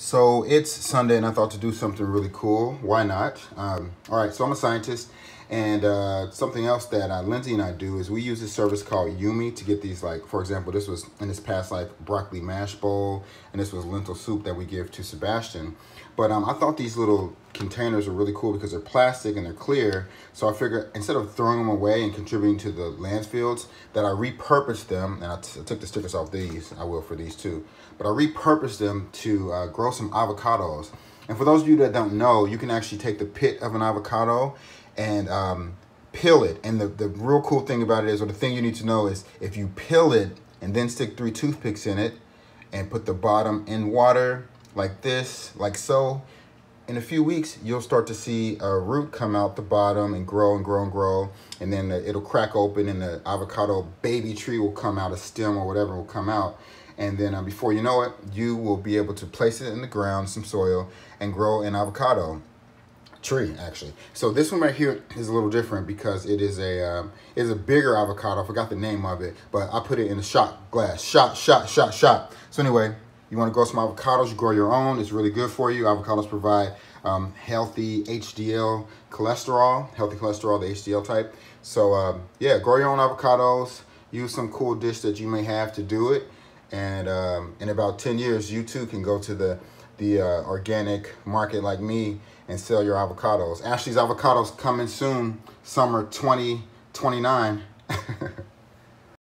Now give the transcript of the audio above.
So it's Sunday and I thought to do something really cool. Why not? Um, all right, so I'm a scientist and uh, something else that uh, Lindsay and I do is we use this service called Yumi to get these like, for example, this was in this past life broccoli mash bowl and this was lentil soup that we give to Sebastian. But um, I thought these little containers are really cool because they're plastic and they're clear. So I figured instead of throwing them away and contributing to the landfills, that I repurposed them, and I, took the stickers off these, I will for these too, but I repurposed them to uh, grow some avocados. And for those of you that don't know, you can actually take the pit of an avocado and um, peel it. And the, the real cool thing about it is, or the thing you need to know is, if you peel it and then stick three toothpicks in it and put the bottom in water like this, like so, in a few weeks, you'll start to see a root come out the bottom and grow and grow and grow. And then it'll crack open and the avocado baby tree will come out, a stem or whatever will come out. And then uh, before you know it, you will be able to place it in the ground, some soil, and grow an avocado tree actually. So this one right here is a little different because it is a um, is a bigger avocado. I forgot the name of it, but I put it in a shot glass. Shot, shot, shot, shot. So anyway, you want to grow some avocados, you grow your own. It's really good for you. Avocados provide um, healthy HDL cholesterol, healthy cholesterol, the HDL type. So um, yeah, grow your own avocados. Use some cool dish that you may have to do it. And um, in about 10 years, you too can go to the, the uh, organic market like me and sell your avocados. Ashley's avocados coming soon, summer 2029.